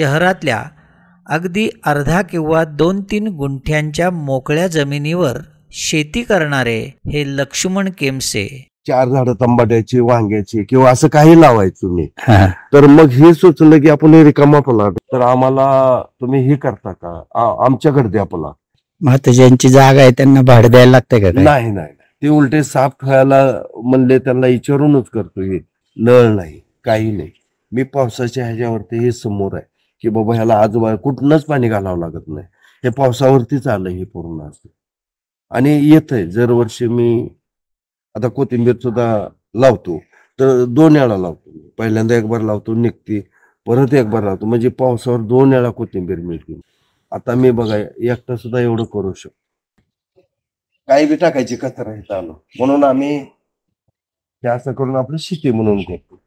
शहरातल्या अगदी अर्धा किंवा दोन तीन गुंठ्यांच्या मोकळ्या जमिनीवर शेती करणारे हे लक्ष्मण केमसे. चार झाडं तंबाट्याची वांग्याची किंवा असं काही लावायचं तुम्ही. हा. तर मग हे सुचलं की आपण हे रिकामा प्लॉट तर आम्हाला तुम्ही हे करता का? आ- आमच्याकडे द्या प्लॉट मग आता ज्यांची जागा आहे त्यांना भाडं द्यायला लागतंय का काय? नाही नाही ते उलटे साफ खायला म्हणले त्यांना विचारूनच करतो हे नळ नाही काही नाही. मी पावसाच्या ह्याच्यावरती हे समोर आहे. की बाबा ह्याला आजोबा कुठूनच पाणी घालावं लागत नाही. हे पावसावरतीच आलं हे पूर्ण असं. आणि येतंय दरवर्षी मी आता कोथिंबीर सुद्धा लावतो. तर दोन वेळा लावतो पहिल्यांदा एक बार लावतो निघते. परत एक बार लावतो. म्हणजे पावसावर दोन वेळा कोथिंबीर मिळते. आता मी बघा एकटा सुद्धा एवढं करू शकतो. काही बी टाकायची कचरा इथं आलो. म्हणून आम्ही हे असं करून आपली शेती म्हणून करतो.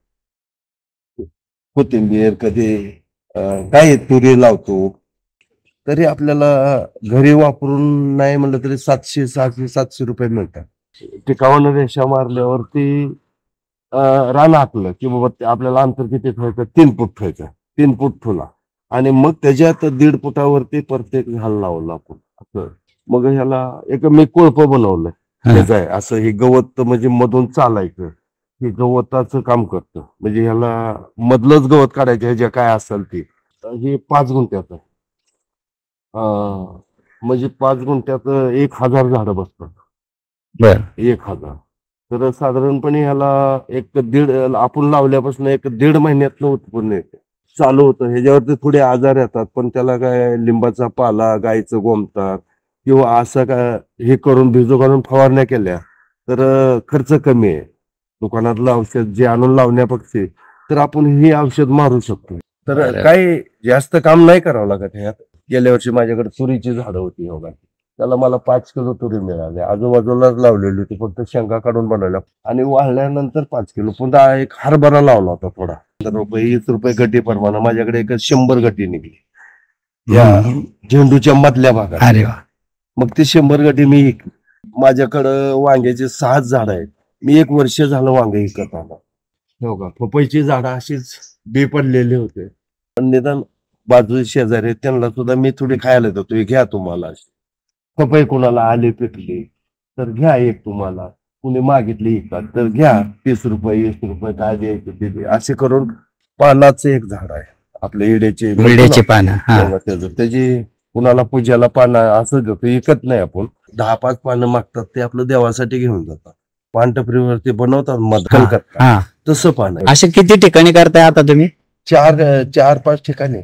कोथिंबीर कधी काही तुरी लावतो? तरी आपल्याला घरी वापरून नाही म्हणलं तरी सातशे सहाशे सातशे रुपये मिळतात. टिकावानं रेषा मारल्यावरती रान आखलं की बाबा ते आपल्याला अंतर किती ठेवायचं? तीन फूट ठेवायचं. तीन फूट ठेवला. आणि मग त्याच्यात दीड फुटावरती प्रत्येक झाड लावलं आपण. असं. मग ह्याला एक मी कोळप बनवलंय. त्याचं आहे असं हे गवत म्हणजे मधून चालायचं. हे गवताचं काम करतं. म्हणजे ह्याला मधलंच गवत काढायचं. ह्याच्या काय असेल ते. हे पाच गुंठ्याचं म्हणजे पाच गुंठ्यात एक हजार झाडं बसतात. एक हजार. तर साधारणपणे ह्याला एक दीड आपण लावल्यापासून एक दीड महिन्यातनं उत्पन्न येते. चालू होतं. ह्याच्यावरती थोडे आजार येतात पण त्याला काय लिंबाचा पाला गाईचं गोमतात किंवा असं काय हे करून भिजू घालून फवारण्या केल्या तर खर्च कमी आहे. दुकानातलं औषध जे आणून लावण्यापेक्षा तर आपण हे औषध मारू शकतो. तर. काही जास्त काम नाही करावं लागत ह्यात. गेल्या वर्षी माझ्याकडे तुरीची झाडं होती हो त्याला मला पाच किलो तुरी मिळाली. आजूबाजूलाच लावलेली होती फक्त शेंगा काढून बनवल्या. आणि वाळल्यानंतर पाच किलो पुन्हा एक हरभरा लावला होता थोडा. पंधरा रुपये वीस रुपये गड्डी प्रमाणे माझ्याकडे एक शंभर गड्डी निघली. या. झेंडूच्या मधल्या भागात. अरे वा. मग ते शंभर गड्डी मी माझ्याकडं वांग्याचे सहाच झाड आहेत. मी एक वर्ष झालं वांगे विकत आलो. हो का? पपईची झाडं अशीच बी पडलेली होते. पण निदान बाजू शेजारी आहेत, त्यांना सुद्धा मी थोडी खायला देतो. घ्या तुम्हाला. पपई कोणाला आले पिकले तर घ्या एक तुम्हाला. कुणी मागितली एकात तर घ्या. तीस रुपये वीस रुपये काय द्यायचे ते द्या. असे करून पानाचं एक झाड आहे. आपले इड्याचे विड्याची पानं हा. त्याची कुणाला पूजाला पानं असं देतो विकत नाही आपण. दहा पाच पानं मागतात ते आपलं देवासाठी घेऊन जातात. पानटपरीवरती बनवतात मधकल करतात तसं पान आहे. असे किती ठिकाणी करताय आता तुम्ही? चार चार पाच ठिकाणी.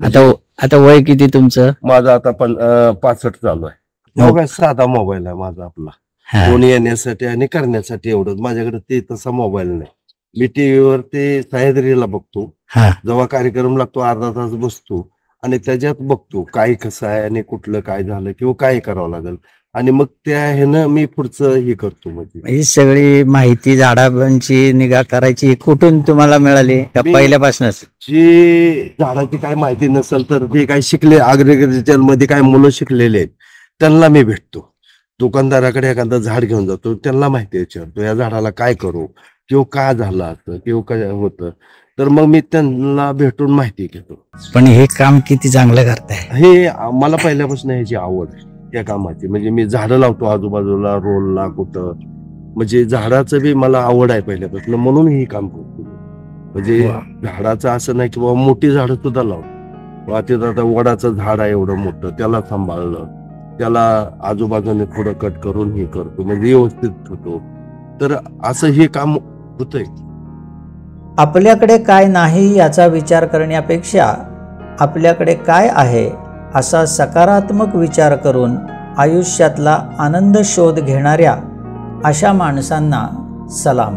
आता आता वय किती तुमचं? माझा आता पण पासष्ट चालू आहे. हो काय साधा मोबाईल आहे माझा आपला. हा. फोन येण्यासाठी आणि करण्यासाठी एवढंच. माझ्याकडे ते तसा मोबाईल नाही. मी टीव्हीवर ते सह्याद्रीला बघतो. हा. जेव्हा कार्यक्रम लागतो अर्धा तास बसतो आणि त्याच्यात बघतो काय कसं आहे आणि कुठलं काय झालं किंवा काय करावं लागेल. आणि मग त्या ह्यानं मी पुढचं हे करतो म्हणजे ही सगळी माहिती झाडांची निगा करायची कुठून तुम्हाला मिळाली? का मी- पहिल्यापासूनच? जी झाडाची काय माहिती नसेल तर जे काय शिकले अग्रिकल्चरमध्ये काय मुलं शिकलेले आहेत त्यांना मी भेटतो. दुकानदाराकडे एखादं झाड घेऊन जातो त्यांना माहिती विचारतो या झाडाला काय करू? किंवा का झालं असतं किंवा काय होतं? तर मग मी त्यांना भेटून माहिती घेतो. पण हे काम किती चांगलं करताय? हे मला पहिल्यापासून ह्याची आवड आहे. त्या कामाची. म्हणजे मी झाडं लावतो आजूबाजूला रोलला कुठं म्हणजे झाडाचं बी मला आवड आहे पहिल्यापासून म्हणून हे काम करतो. म्हणजे. झाडाचं असं नाही की बाबा मोठी झाडं सुद्धा लावतो आता वडाचं झाड आहे एवढं मोठं त्याला सांभाळलं. त्याला आजूबाजूने थोडं कट करून हे करतो म्हणजे व्यवस्थित होतो तर असं हे काम होतंय. आपल्याकडे काय नाही याचा विचार करण्यापेक्षा आपल्याकडे काय आहे? असा सकारात्मक विचार करून आयुष्यातला आनंद शोध घेणाऱ्या अशा माणसांना सलाम.